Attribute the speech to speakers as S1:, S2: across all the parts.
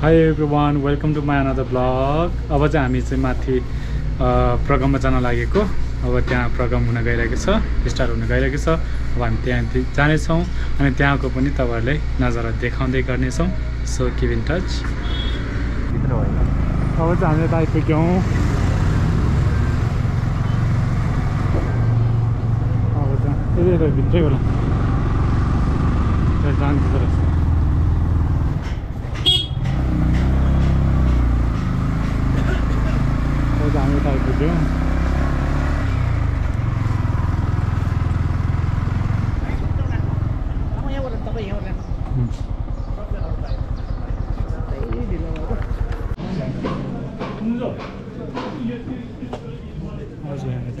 S1: Hi everyone welcome to my another blog अब चाहिँ हामी चाहिँ माथि प्रोग्राममा जान लागेको। अब त्यहाँ प्रोग्राम हुन गइरहेको छ स्टार्ट हुन गइरहेको छ। अब हामी त्यहाँ जानेछौँ अनि त्यहाँको पनि तपाईँहरूलाई नजारा देखाउँदै गर्नेछौँ। सो किप इन टच अब चाहिँ हामी यता आइपुग्यौँ। अब चाहिँ भित्रै होला। जान्छ हामी यता आइपुग्यौँ हजुर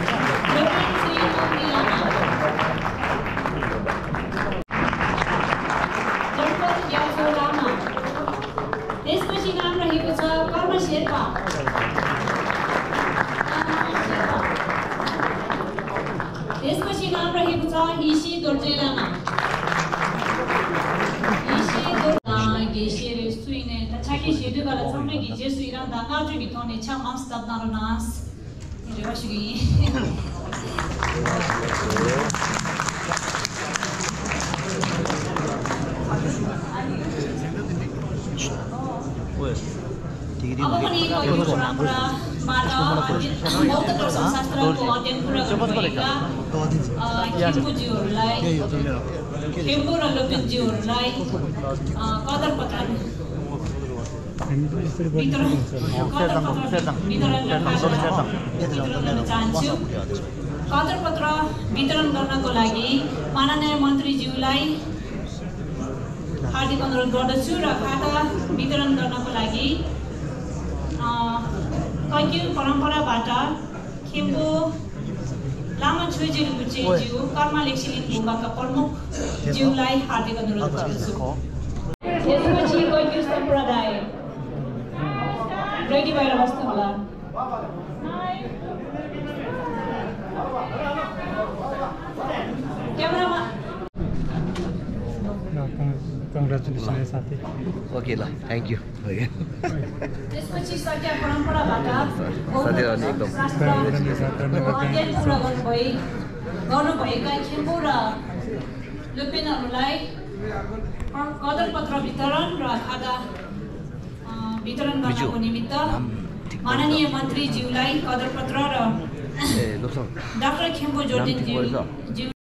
S2: kişiydi böyle sonra gideceğiz İran'dan daha önce git onu çam Amsterdam'dan nas. Yürü başı giyin. अब पनि यो कुरा कुरा मार्ग बहुत दर्शन शास्त्रको अध्ययन कुरा गर्नु भएका खेम्बुज्यूहरूलाई खेम्बु र लोपितज्यूहरूलाई कदर पत्र चाहन्छु कदर पत्र वितरण गर्नको लागि माननीय मन्त्रीज्यूलाई हार्दिक अनुरोध गर्दछु र खाता वितरण गर्नको लागि कैक्यु परम्पराबाट खेम्बु लामा छुइजिल बुचेज्यू कर्मा लेक्सिलिङ गुम्बाका प्रमुख ज्यूलाई हार्दिक अनुरोध गर्दछु त्यसपछि कैक्यु सम्प्रदाय रेडी भएर बस्नु होला क्यामेरामा
S1: कङ्ग्रेचुलेसन है साथी
S3: ओके ल थ्याङ्क यू
S2: गर्नुभएका र लुपेनहरूलाई वितरण र खादा वितरण गर्नको निमित्त माननीय मन्त्रीज्यूलाई कदर पत्र र डाक्टर खेम्बु जोर्जिनज्यू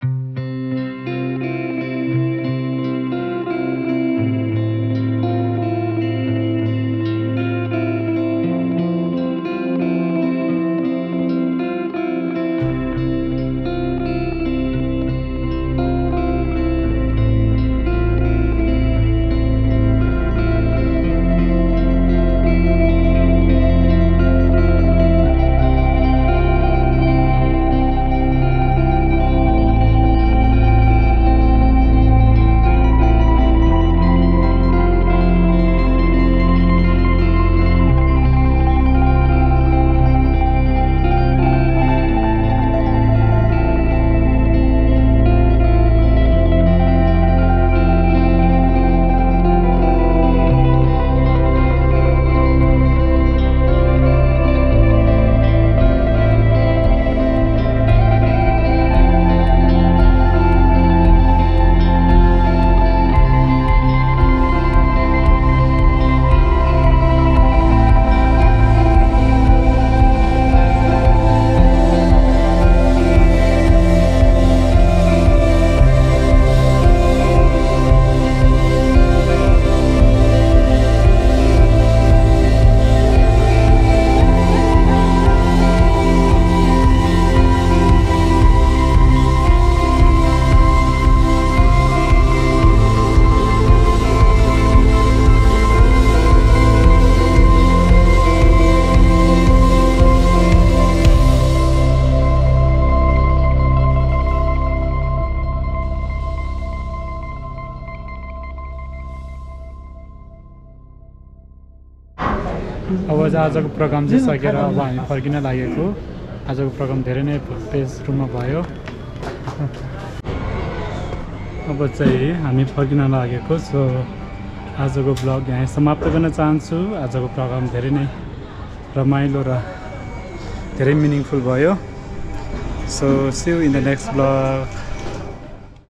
S1: अब चाहिँ आजको प्रोग्राम चाहिँ सकेर अब हामी फर्किन लागेको। आजको प्रोग्राम धेरै नै पेज रुममा भयो। अब चाहिँ हामी फर्किन लागेको सो आजको ब्लग यहाँ समाप्त गर्न चाहन्छु। आजको प्रोग्राम धेरै नै रमाइलो र धेरै मिनिङफुल भयो। So see in the next blog